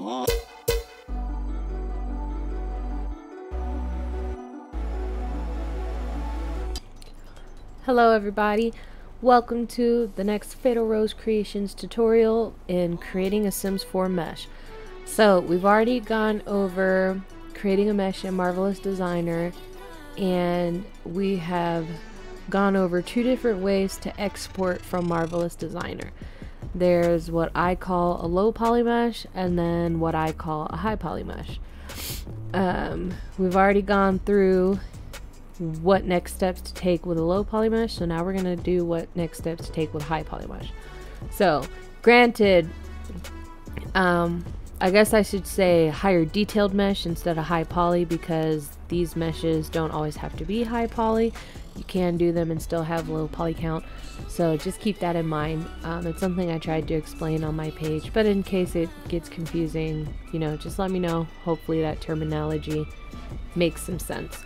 Hello everybody, welcome to the next Fatal Rose Creations tutorial in creating a Sims 4 mesh. So we've already gone over creating a mesh in Marvelous Designer and we have gone over two different ways to export from Marvelous Designer. There's what I call a low poly mesh and then what I call a high poly mesh. Um, we've already gone through what next steps to take with a low poly mesh. So now we're going to do what next steps to take with high poly mesh. So granted, um, I guess I should say higher detailed mesh instead of high poly because these meshes don't always have to be high poly. You can do them and still have low poly count. So just keep that in mind. Um, it's something I tried to explain on my page, but in case it gets confusing, you know, just let me know. Hopefully that terminology makes some sense.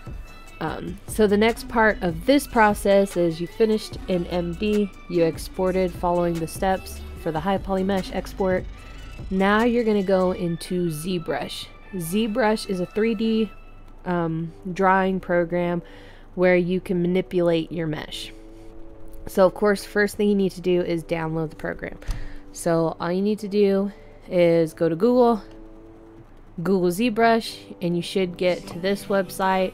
Um, so the next part of this process is you finished in MD, you exported following the steps for the high poly mesh export. Now you're going to go into ZBrush. ZBrush is a 3D um, drawing program where you can manipulate your mesh. So of course, first thing you need to do is download the program. So all you need to do is go to Google, Google ZBrush, and you should get to this website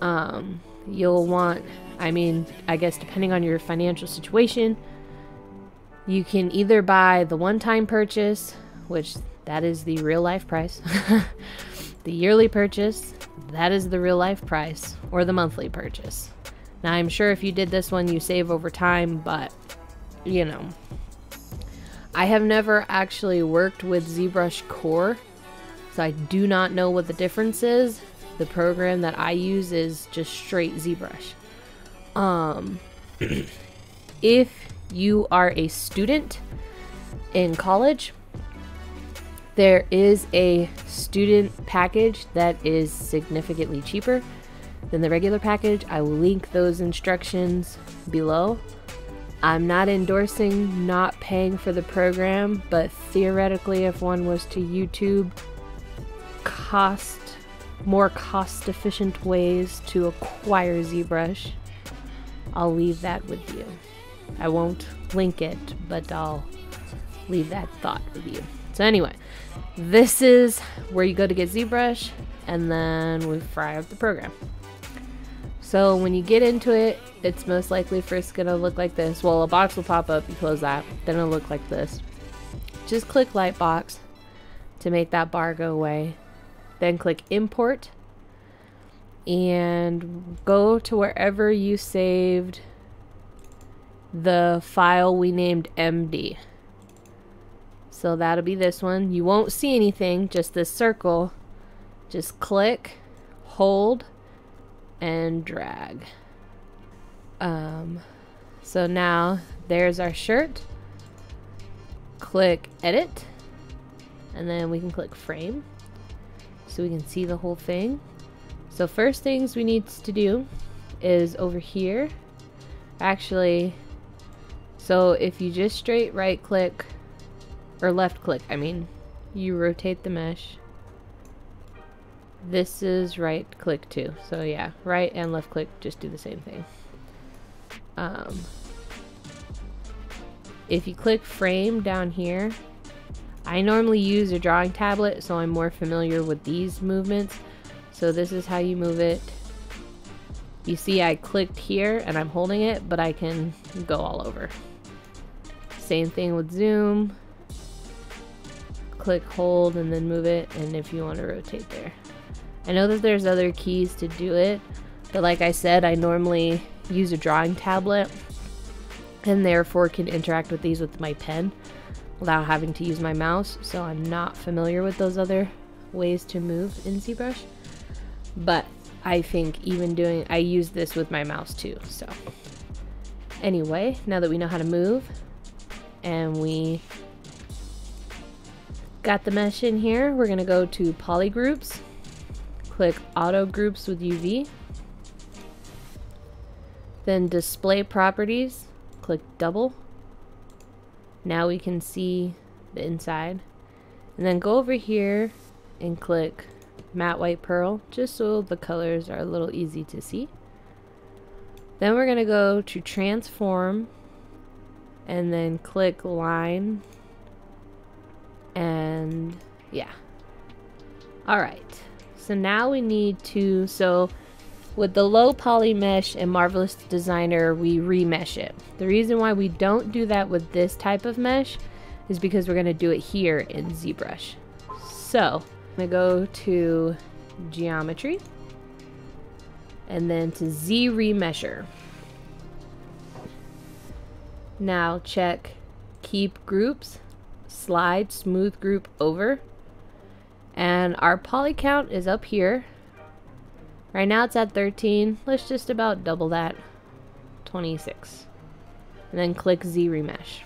um, you'll want, I mean, I guess depending on your financial situation, you can either buy the one time purchase, which that is the real life price, the yearly purchase, that is the real life price, or the monthly purchase. Now, I'm sure if you did this one, you save over time, but you know. I have never actually worked with ZBrush Core, so I do not know what the difference is. The program that I use is just straight ZBrush. Um, if you are a student in college, there is a student package that is significantly cheaper than the regular package. I will link those instructions below. I'm not endorsing not paying for the program, but theoretically, if one was to YouTube cost more cost efficient ways to acquire ZBrush, I'll leave that with you. I won't link it, but I'll leave that thought with you. So anyway, this is where you go to get ZBrush, and then we fry up the program. So when you get into it, it's most likely first gonna look like this. Well, a box will pop up, you close that, then it'll look like this. Just click Lightbox to make that bar go away. Then click import and go to wherever you saved the file we named MD. So that'll be this one. You won't see anything, just this circle. Just click, hold, and drag. Um, so now there's our shirt. Click edit, and then we can click frame so we can see the whole thing. So first things we need to do is over here. Actually, so if you just straight right click, or left click, I mean, you rotate the mesh. This is right click too. So yeah, right and left click just do the same thing. Um, if you click frame down here, I normally use a drawing tablet, so I'm more familiar with these movements. So this is how you move it. You see I clicked here and I'm holding it, but I can go all over. Same thing with zoom. Click, hold, and then move it, and if you want to rotate there. I know that there's other keys to do it, but like I said, I normally use a drawing tablet and therefore can interact with these with my pen without having to use my mouse, so I'm not familiar with those other ways to move in ZBrush. But I think even doing, I use this with my mouse too, so. Anyway, now that we know how to move, and we got the mesh in here, we're gonna go to polygroups, click auto groups with UV, then display properties, click double, now we can see the inside. And then go over here and click matte white pearl just so the colors are a little easy to see. Then we're going to go to transform and then click line and yeah. Alright, so now we need to, so with the low poly mesh and Marvelous Designer, we remesh it. The reason why we don't do that with this type of mesh is because we're going to do it here in ZBrush. So, I'm going to go to Geometry, and then to Z Remesher. Now check Keep Groups, Slide Smooth Group Over, and our poly count is up here. Right now it's at 13. Let's just about double that. 26. And then click Z Remesh.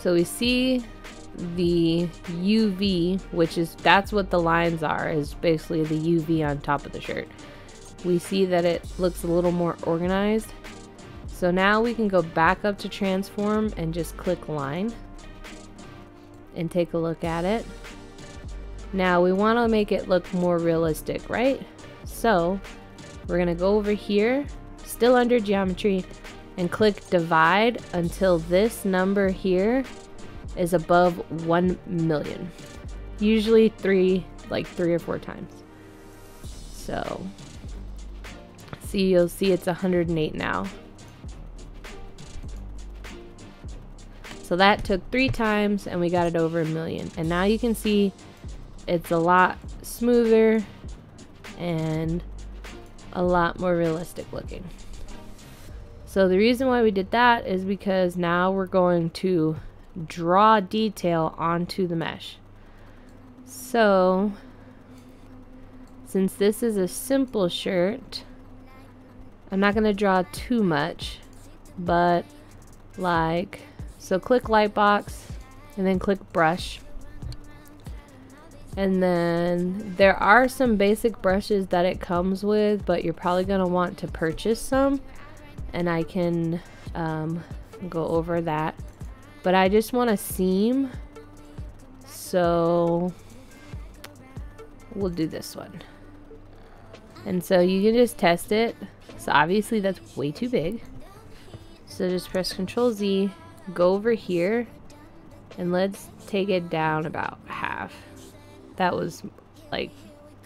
So we see the UV, which is, that's what the lines are, is basically the UV on top of the shirt. We see that it looks a little more organized. So now we can go back up to transform and just click line and take a look at it. Now we want to make it look more realistic, right? So we're going to go over here, still under geometry, and click divide until this number here is above 1 million. Usually three, like three or four times. So, see, you'll see it's 108 now. So that took three times and we got it over a million. And now you can see it's a lot smoother and a lot more realistic looking. So the reason why we did that is because now we're going to draw detail onto the mesh. So since this is a simple shirt, I'm not going to draw too much, but like, so click Lightbox and then click Brush. And then there are some basic brushes that it comes with, but you're probably going to want to purchase some and I can um, go over that. But I just want a seam, so we'll do this one. And so you can just test it. So obviously that's way too big. So just press Control Z, go over here, and let's take it down about half. That was like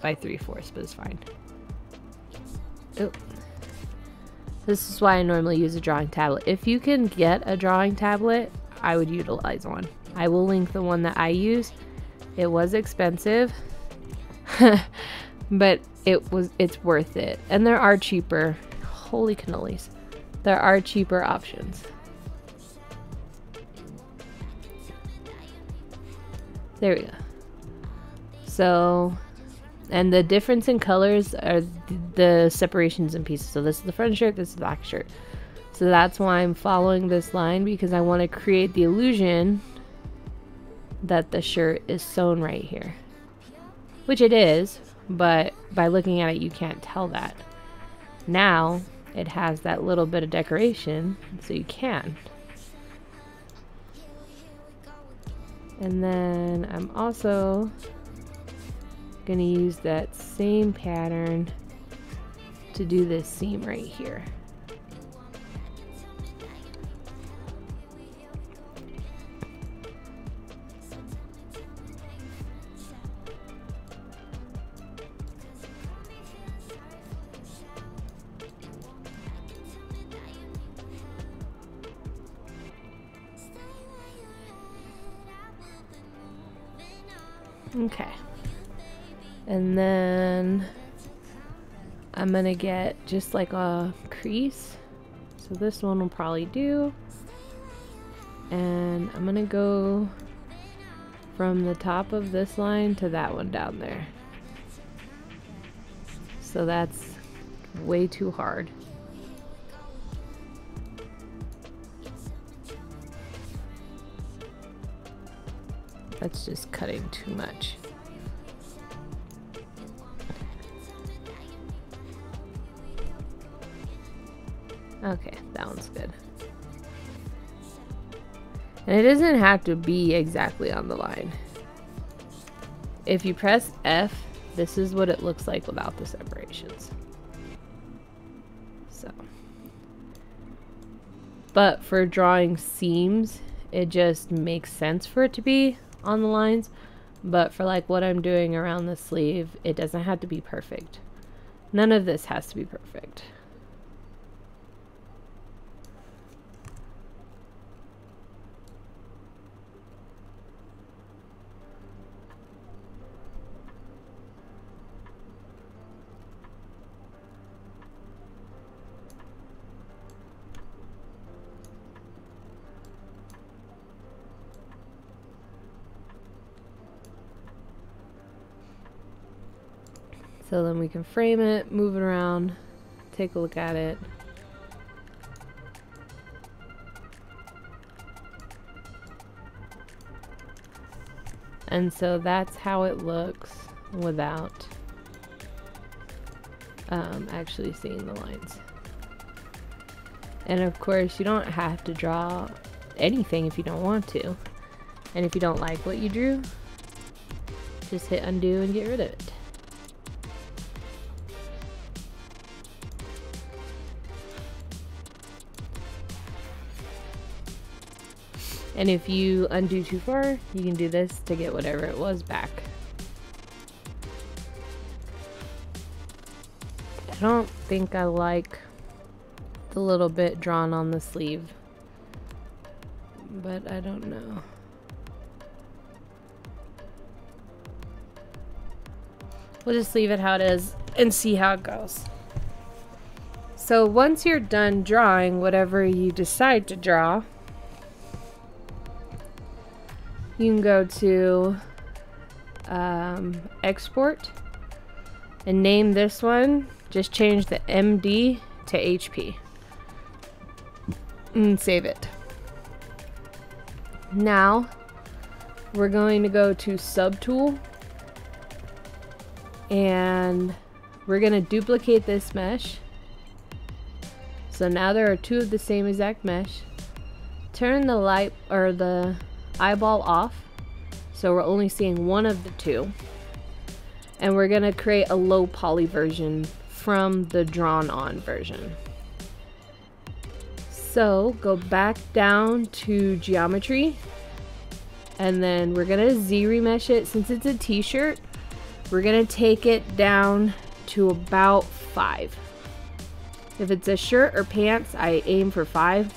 by three fourths, but it's fine. Oh, this is why I normally use a drawing tablet. If you can get a drawing tablet, I would utilize one. I will link the one that I use. It was expensive, but it was it's worth it. And there are cheaper. Holy cannolis. There are cheaper options. There we go. So and the difference in colors are the separations in pieces. So this is the front shirt, this is the back shirt. So that's why I'm following this line because I want to create the illusion that the shirt is sewn right here. Which it is, but by looking at it you can't tell that. Now it has that little bit of decoration, so you can. And then I'm also going to use that same pattern to do this seam right here. Okay. And then I'm gonna get just like a crease. So this one will probably do. And I'm gonna go from the top of this line to that one down there. So that's way too hard. That's just cutting too much. Okay, that one's good. And it doesn't have to be exactly on the line. If you press F, this is what it looks like without the separations. So. But for drawing seams, it just makes sense for it to be on the lines. But for like what I'm doing around the sleeve, it doesn't have to be perfect. None of this has to be perfect. So then we can frame it, move it around, take a look at it. And so that's how it looks without um, actually seeing the lines. And of course, you don't have to draw anything if you don't want to. And if you don't like what you drew, just hit undo and get rid of it. And if you undo too far, you can do this to get whatever it was back. I don't think I like the little bit drawn on the sleeve. But I don't know. We'll just leave it how it is and see how it goes. So once you're done drawing whatever you decide to draw, you can go to um, export and name this one. Just change the MD to HP and save it. Now we're going to go to subtool and we're going to duplicate this mesh. So now there are two of the same exact mesh. Turn the light or the eyeball off. So we're only seeing one of the two. And we're to create a low poly version from the drawn on version. So go back down to geometry and then we're to Z remesh it since it's a t-shirt. We're to take it down to about five. If it's a shirt or pants, I aim for five.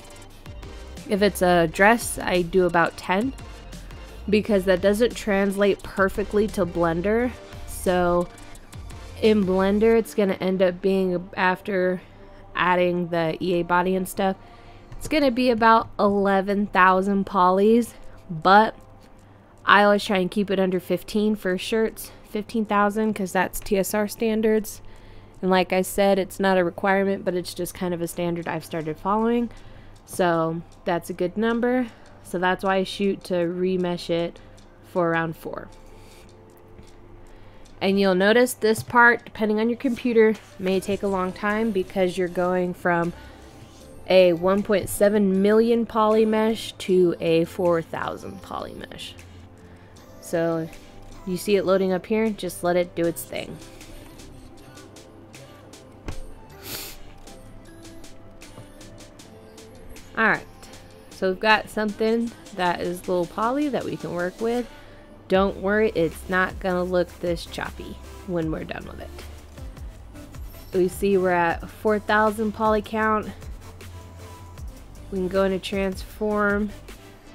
If it's a dress, I do about 10 because that doesn't translate perfectly to Blender. So in Blender, it's going to end up being after adding the EA body and stuff. It's going to be about 11,000 polys, but I always try and keep it under 15 for shirts, 15,000 because that's TSR standards. And like I said, it's not a requirement, but it's just kind of a standard I've started following. So that's a good number. So that's why I shoot to remesh it for around four. And you'll notice this part, depending on your computer, may take a long time because you're going from a 1.7 million poly mesh to a 4,000 poly mesh. So you see it loading up here, just let it do its thing. Alright, so we've got something that is little poly that we can work with. Don't worry, it's not going to look this choppy when we're done with it. We see we're at 4,000 poly count. We can go into transform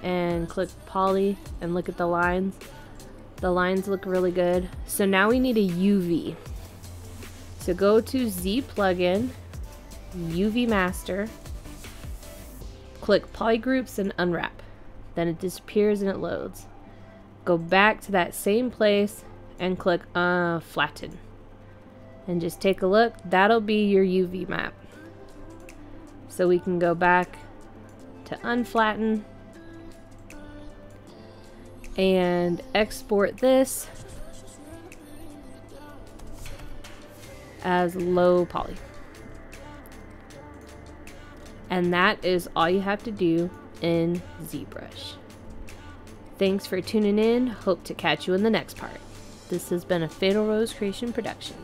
and click poly and look at the lines. The lines look really good. So now we need a UV. So go to Z plugin, UV master, Click polygroups and unwrap. Then it disappears and it loads. Go back to that same place and click uh, flatten. And just take a look. That'll be your UV map. So we can go back to unflatten and export this as low poly. And that is all you have to do in ZBrush. Thanks for tuning in. Hope to catch you in the next part. This has been a Fatal Rose Creation production.